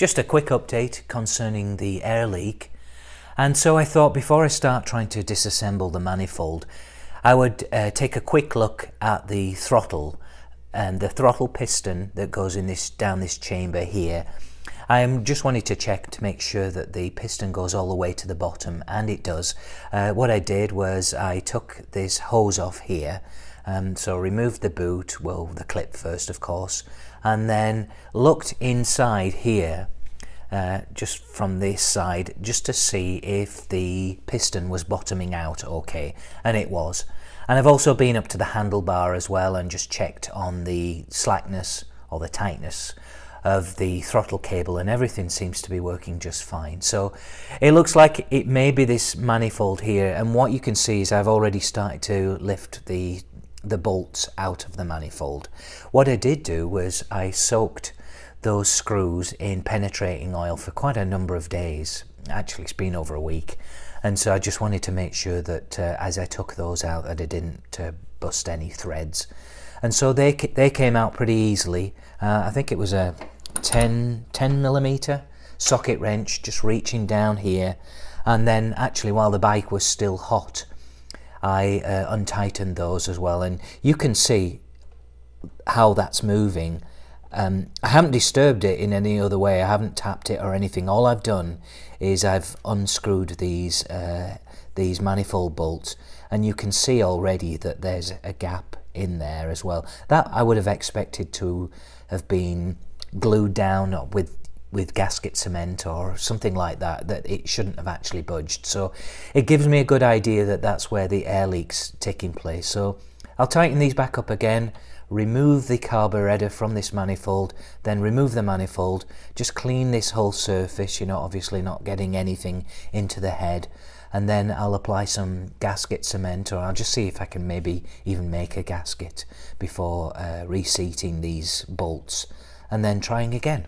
Just a quick update concerning the air leak. And so I thought before I start trying to disassemble the manifold, I would uh, take a quick look at the throttle and the throttle piston that goes in this down this chamber here. I am just wanted to check to make sure that the piston goes all the way to the bottom and it does. Uh, what I did was I took this hose off here um, so removed the boot, well the clip first of course, and then looked inside here uh, just from this side just to see if the piston was bottoming out okay and it was. And I've also been up to the handlebar as well and just checked on the slackness or the tightness of the throttle cable and everything seems to be working just fine. So it looks like it may be this manifold here and what you can see is I've already started to lift the the bolts out of the manifold. What I did do was I soaked those screws in penetrating oil for quite a number of days. Actually, it's been over a week. And so I just wanted to make sure that uh, as I took those out that I didn't uh, bust any threads. And so they, they came out pretty easily. Uh, I think it was a 10, 10 millimeter socket wrench just reaching down here. And then actually while the bike was still hot, I uh, untightened those as well. And you can see how that's moving. Um, I haven't disturbed it in any other way. I haven't tapped it or anything. All I've done is I've unscrewed these uh, these manifold bolts. And you can see already that there's a gap in there as well. That I would have expected to have been glued down with with gasket cement or something like that that it shouldn't have actually budged. So it gives me a good idea that that's where the air leaks taking place. So I'll tighten these back up again remove the carburetor from this manifold then remove the manifold just clean this whole surface you're not obviously not getting anything into the head. And then I'll apply some gasket cement or I'll just see if I can maybe even make a gasket before uh, reseating these bolts and then trying again